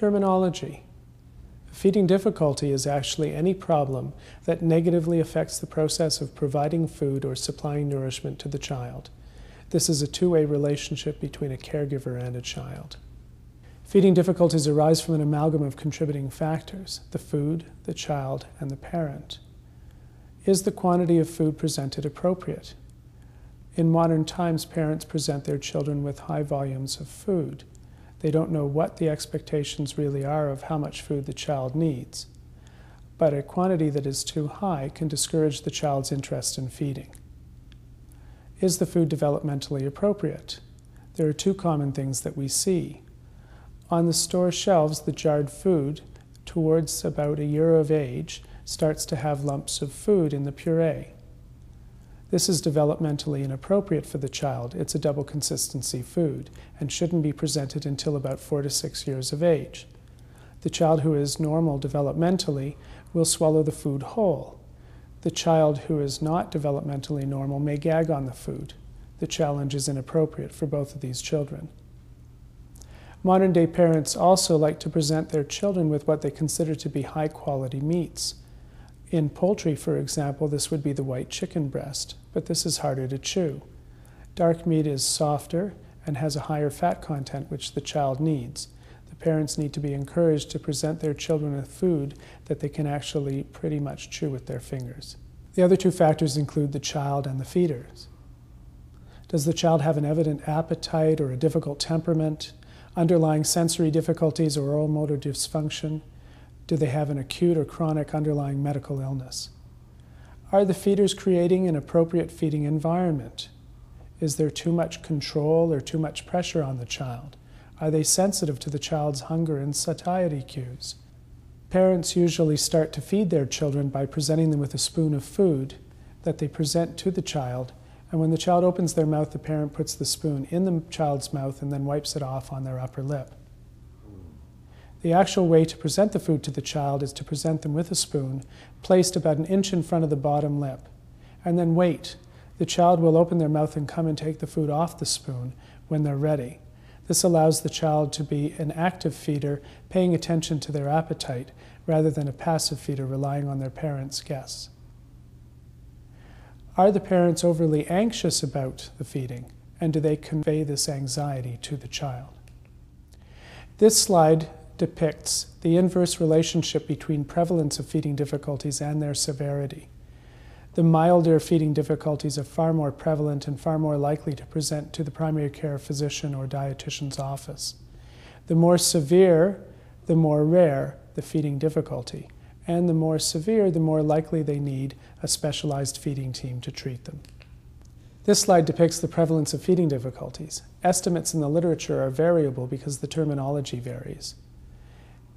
Terminology. Feeding difficulty is actually any problem that negatively affects the process of providing food or supplying nourishment to the child. This is a two-way relationship between a caregiver and a child. Feeding difficulties arise from an amalgam of contributing factors, the food, the child, and the parent. Is the quantity of food presented appropriate? In modern times, parents present their children with high volumes of food. They don't know what the expectations really are of how much food the child needs. But a quantity that is too high can discourage the child's interest in feeding. Is the food developmentally appropriate? There are two common things that we see. On the store shelves, the jarred food, towards about a year of age, starts to have lumps of food in the puree. This is developmentally inappropriate for the child. It's a double consistency food and shouldn't be presented until about four to six years of age. The child who is normal developmentally will swallow the food whole. The child who is not developmentally normal may gag on the food. The challenge is inappropriate for both of these children. Modern day parents also like to present their children with what they consider to be high quality meats. In poultry, for example, this would be the white chicken breast, but this is harder to chew. Dark meat is softer and has a higher fat content, which the child needs. The parents need to be encouraged to present their children with food that they can actually pretty much chew with their fingers. The other two factors include the child and the feeders. Does the child have an evident appetite or a difficult temperament, underlying sensory difficulties or oral motor dysfunction? Do they have an acute or chronic underlying medical illness? Are the feeders creating an appropriate feeding environment? Is there too much control or too much pressure on the child? Are they sensitive to the child's hunger and satiety cues? Parents usually start to feed their children by presenting them with a spoon of food that they present to the child, and when the child opens their mouth, the parent puts the spoon in the child's mouth and then wipes it off on their upper lip. The actual way to present the food to the child is to present them with a spoon placed about an inch in front of the bottom lip, and then wait. The child will open their mouth and come and take the food off the spoon when they're ready. This allows the child to be an active feeder, paying attention to their appetite, rather than a passive feeder relying on their parents' guess. Are the parents overly anxious about the feeding, and do they convey this anxiety to the child? This slide depicts the inverse relationship between prevalence of feeding difficulties and their severity. The milder feeding difficulties are far more prevalent and far more likely to present to the primary care physician or dietitian's office. The more severe, the more rare the feeding difficulty, and the more severe, the more likely they need a specialized feeding team to treat them. This slide depicts the prevalence of feeding difficulties. Estimates in the literature are variable because the terminology varies.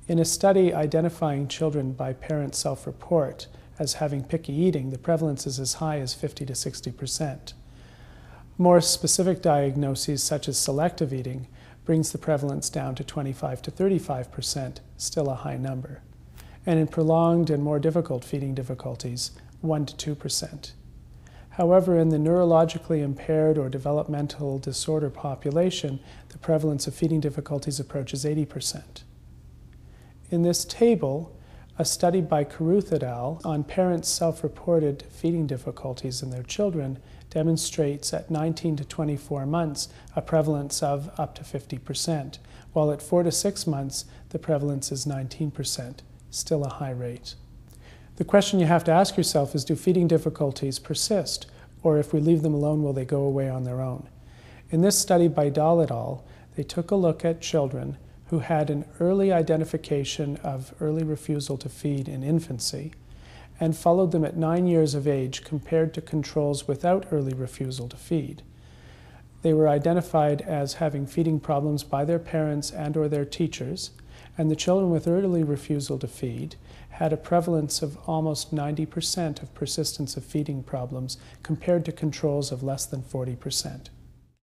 In a study identifying children by parent self report as having picky eating, the prevalence is as high as 50 to 60 percent. More specific diagnoses, such as selective eating, brings the prevalence down to 25 to 35 percent, still a high number. And in prolonged and more difficult feeding difficulties, 1 to 2 percent. However, in the neurologically impaired or developmental disorder population, the prevalence of feeding difficulties approaches 80 percent. In this table, a study by Carruth et al. on parents' self-reported feeding difficulties in their children demonstrates at 19 to 24 months a prevalence of up to 50%, while at 4 to 6 months the prevalence is 19%, still a high rate. The question you have to ask yourself is do feeding difficulties persist, or if we leave them alone, will they go away on their own? In this study by Dahl et al., they took a look at children who had an early identification of early refusal to feed in infancy and followed them at nine years of age compared to controls without early refusal to feed. They were identified as having feeding problems by their parents and or their teachers, and the children with early refusal to feed had a prevalence of almost 90% of persistence of feeding problems compared to controls of less than 40%.